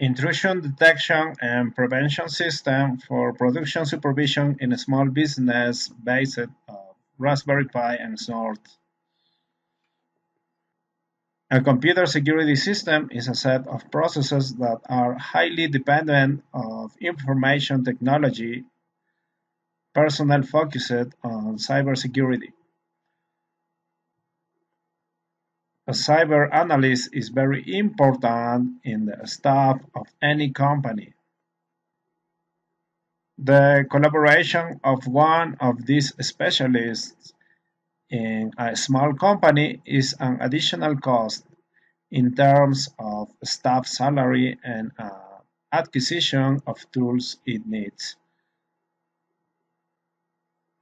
Intrusion detection and prevention system for production supervision in a small business based on Raspberry Pi and Snort. A computer security system is a set of processes that are highly dependent of information technology, personnel focused on cybersecurity. A cyber analyst is very important in the staff of any company. The collaboration of one of these specialists in a small company is an additional cost in terms of staff salary and uh, acquisition of tools it needs.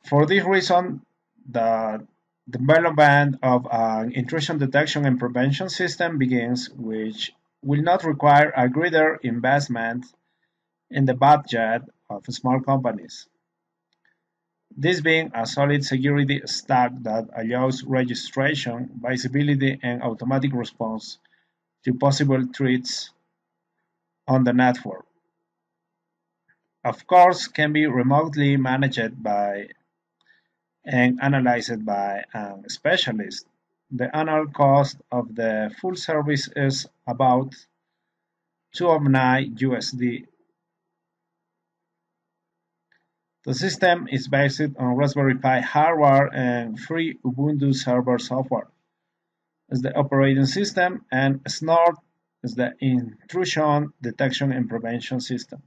For this reason, the Development of an intrusion detection and prevention system begins, which will not require a greater investment in the budget of small companies. This being a solid security stack that allows registration, visibility, and automatic response to possible threats on the network. Of course, can be remotely managed by and analyzed by a specialist. The annual cost of the full service is about 209 USD. The system is based on Raspberry Pi hardware and free Ubuntu server software as the operating system and Snort is the intrusion detection and prevention system.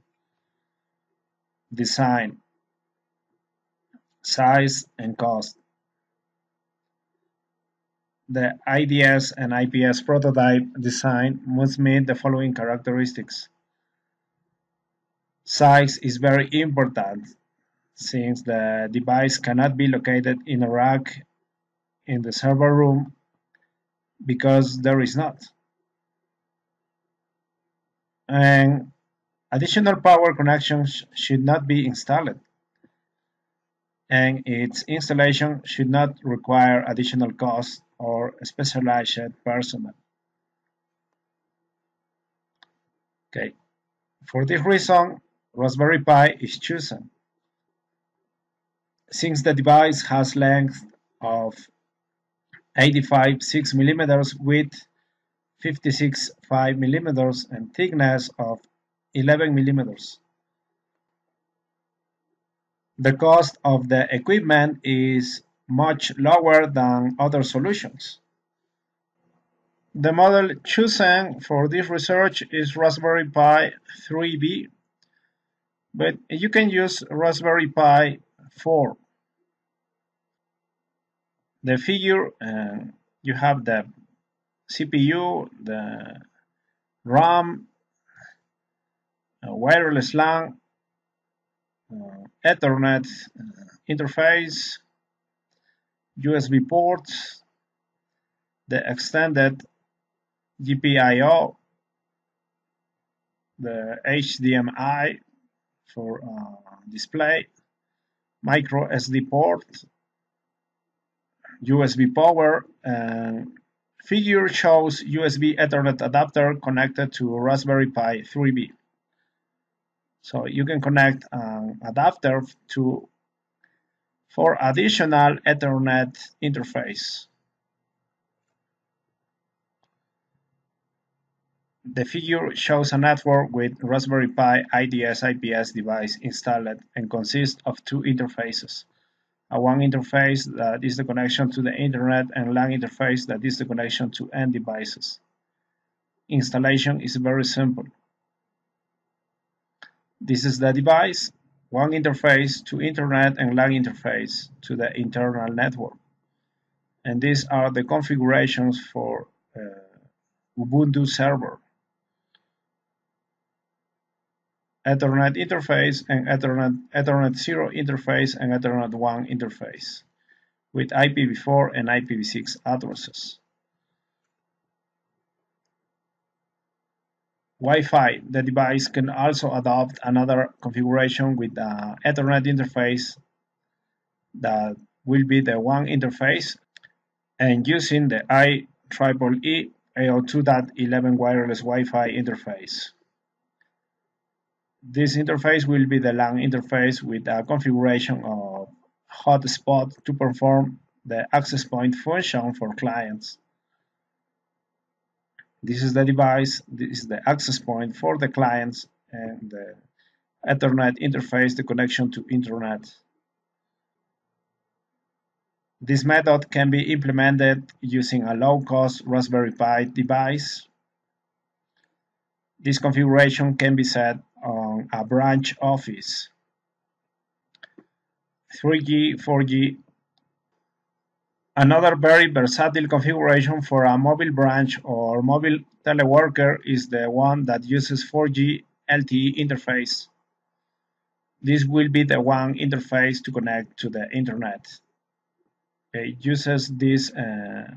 Design size, and cost. The IDS and IPS prototype design must meet the following characteristics. Size is very important since the device cannot be located in a rack in the server room because there is not. And additional power connections should not be installed and its installation should not require additional cost or specialized personnel. Okay, for this reason, Raspberry Pi is chosen. Since the device has length of 85 6 millimeters, width 56 5 millimeters, and thickness of 11 millimeters. The cost of the equipment is much lower than other solutions. The model chosen for this research is Raspberry Pi 3B, but you can use Raspberry Pi 4. The figure, uh, you have the CPU, the RAM, wireless LAN, uh, Ethernet uh, interface, USB ports, the extended GPIO, the HDMI for uh, display, micro SD port, USB power, and figure shows USB Ethernet adapter connected to Raspberry Pi 3B. So you can connect an adapter to for additional Ethernet interface. The figure shows a network with Raspberry Pi IDS IPS device installed and consists of two interfaces. A WAN interface that is the connection to the internet and LAN interface that is the connection to end devices. Installation is very simple. This is the device, WAN interface to Internet and LAN interface to the internal network. And these are the configurations for uh, Ubuntu server. Ethernet interface and Ethernet, Ethernet 0 interface and Ethernet 1 interface with IPv4 and IPv6 addresses. Wi-Fi. The device can also adopt another configuration with the Ethernet interface that will be the WAN interface and using the IEEE 802.11 wireless Wi-Fi interface. This interface will be the LAN interface with a configuration of hotspot to perform the access point function for clients. This is the device, this is the access point for the clients and the Ethernet interface, the connection to internet. This method can be implemented using a low-cost Raspberry Pi device. This configuration can be set on a branch office. 3G, 4G. Another very versatile configuration for a mobile branch or mobile teleworker is the one that uses 4G LTE interface. This will be the one interface to connect to the internet. It uses this uh,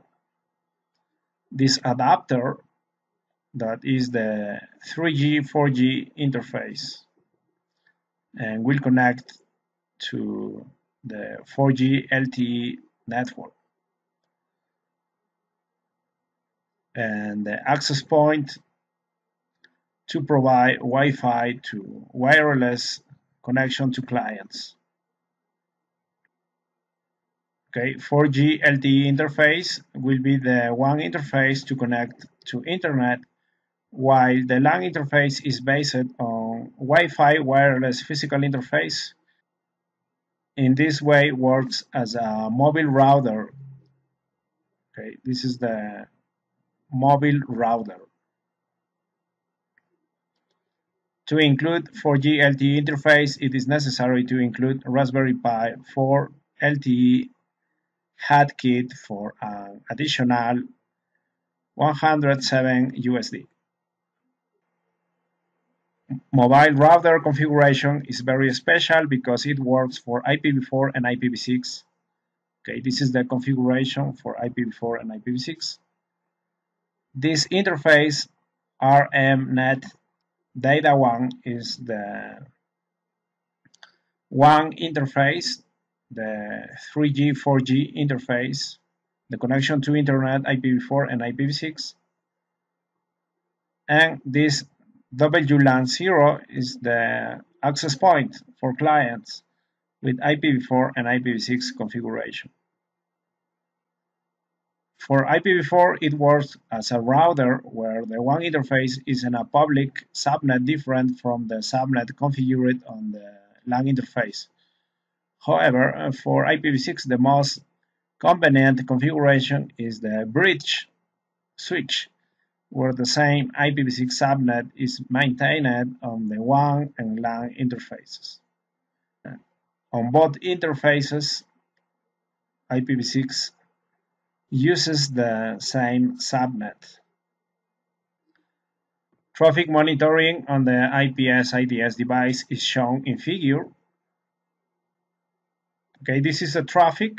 this adapter that is the 3G 4G interface and will connect to the 4G LTE network and the access point to provide Wi-Fi to wireless connection to clients. Okay, 4G LTE interface will be the one interface to connect to internet while the LAN interface is based on Wi-Fi wireless physical interface. In this way works as a mobile router. Okay, this is the mobile router. To include 4G LTE interface, it is necessary to include Raspberry Pi 4 LTE HAT kit for an additional 107 USD. Mobile router configuration is very special because it works for IPv4 and IPv6. Okay, this is the configuration for IPv4 and IPv6. This interface RMNet Data 1 is the one interface, the 3G, 4G interface, the connection to internet IPv4 and IPv6. And this WLAN 0 is the access point for clients with IPv4 and IPv6 configuration. For IPv4, it works as a router where the WAN interface is in a public subnet different from the subnet configured on the LAN interface. However, uh, for IPv6, the most convenient configuration is the bridge switch, where the same IPv6 subnet is maintained on the WAN and LAN interfaces. On both interfaces, IPv6 uses the same subnet. Traffic monitoring on the IPS IDS device is shown in figure. Okay, this is the traffic.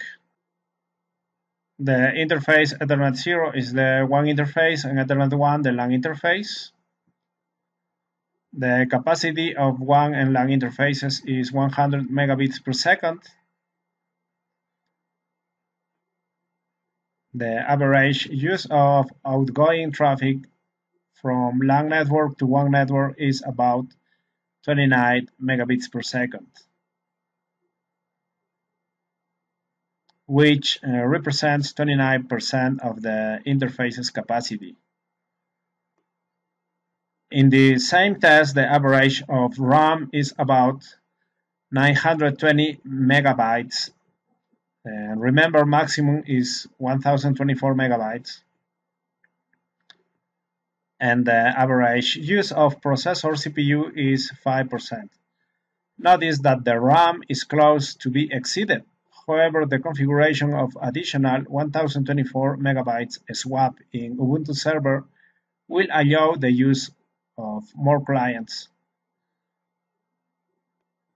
The interface Ethernet 0 is the WAN interface and Ethernet 1 the LAN interface. The capacity of WAN and LAN interfaces is 100 megabits per second. The average use of outgoing traffic from LAN network to WAN network is about 29 megabits per second, which uh, represents 29% of the interface's capacity. In the same test, the average of RAM is about 920 megabytes and remember, maximum is 1024 megabytes. And the average use of processor CPU is 5%. Notice that the RAM is close to be exceeded. However, the configuration of additional 1024 megabytes swap in Ubuntu server will allow the use of more clients.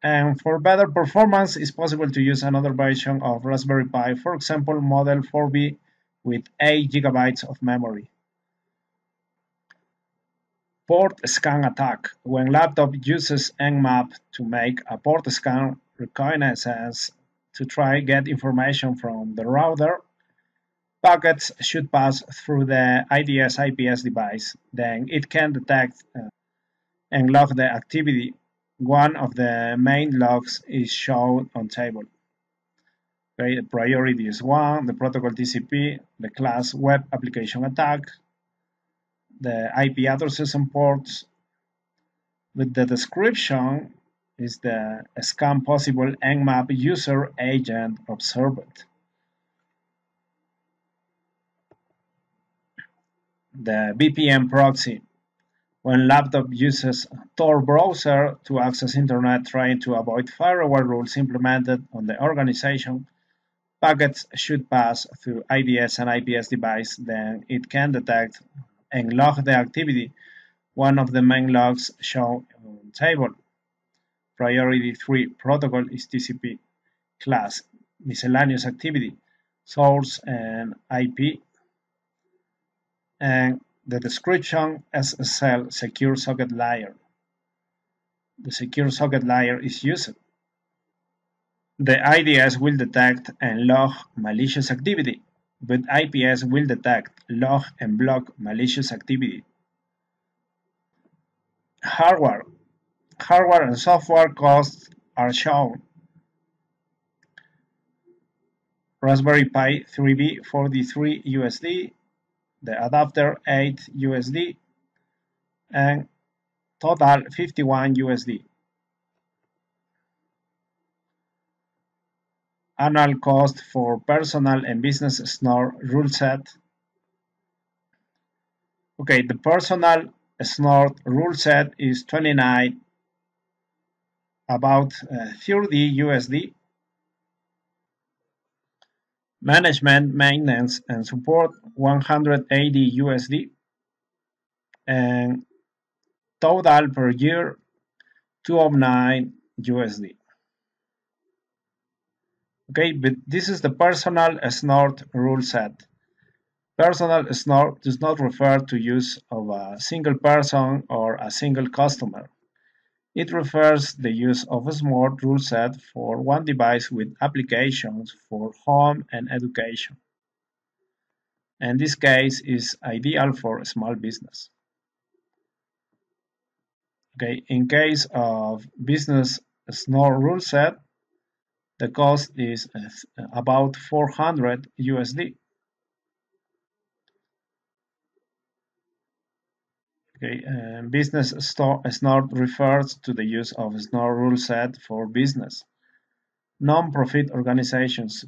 And for better performance, it's possible to use another version of Raspberry Pi, for example, Model 4B with 8 GB of memory. Port scan attack. When laptop uses Nmap to make a port scan reconnaissance to try get information from the router, packets should pass through the IDS IPS device. Then it can detect uh, and log the activity one of the main logs is shown on table. Okay, the priority is one, the protocol TCP, the class web application attack, the IP addresses and ports, with the description is the scan possible Nmap user agent observed. The VPN proxy when laptop uses Tor browser to access internet trying to avoid firewall rules implemented on the organization, packets should pass through IDS and IPS device, then it can detect and log the activity. One of the main logs shown on table. Priority 3 protocol is TCP class, miscellaneous activity, source and IP, and the description SSL Secure Socket Layer. The Secure Socket Layer is used. The IDS will detect and log malicious activity, but IPS will detect, log, and block malicious activity. Hardware. Hardware and software costs are shown. Raspberry Pi 3B 43 USD the adapter 8 USD and total 51 USD. Annual cost for personal and business Snort rule set. Okay, the personal snort rule set is 29 about uh, 30 USD Management, maintenance, and support 180 USD and total per year 209 USD. Okay, but this is the personal snort rule set. Personal snort does not refer to use of a single person or a single customer. It refers the use of a Snort rule set for one device with applications for home and education. And this case is ideal for small business. Okay, in case of business Snort rule set, the cost is uh, about 400 USD. Okay, uh, business snort refers to the use of snort rule set for business. Non-profit organizations,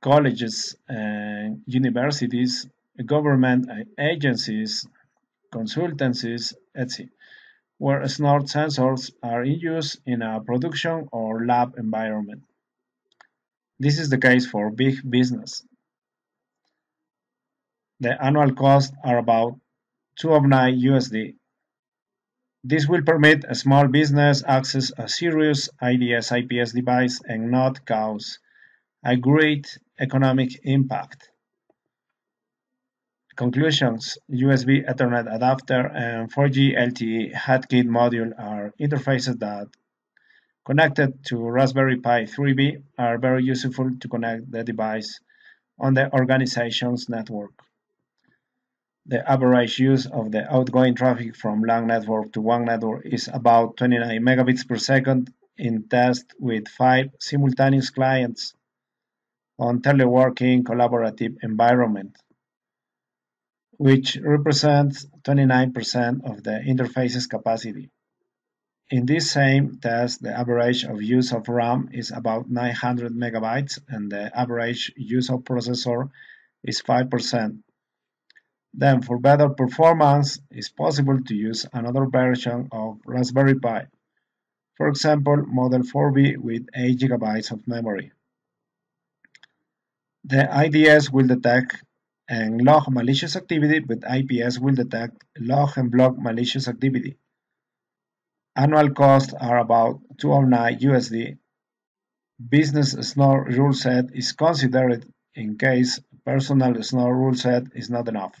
colleges, and universities, government agencies, consultancies, etc., where snort sensors are in use in a production or lab environment. This is the case for big business. The annual costs are about 209 USD. This will permit a small business access a serious IDS-IPS device and not cause a great economic impact. Conclusions USB Ethernet adapter and 4G LTE HATKit module are interfaces that connected to Raspberry Pi 3B are very useful to connect the device on the organization's network. The average use of the outgoing traffic from LAN network to WAN network is about 29 megabits per second in test with five simultaneous clients on teleworking collaborative environment, which represents 29% of the interface's capacity. In this same test, the average of use of RAM is about 900 megabytes and the average use of processor is 5%. Then for better performance, it's possible to use another version of Raspberry Pi. For example, Model 4B with 8 GB of memory. The IDS will detect and log malicious activity, but IPS will detect, log and block malicious activity. Annual costs are about 209 USD. Business Snort rule set is considered in case personal Snort rule set is not enough.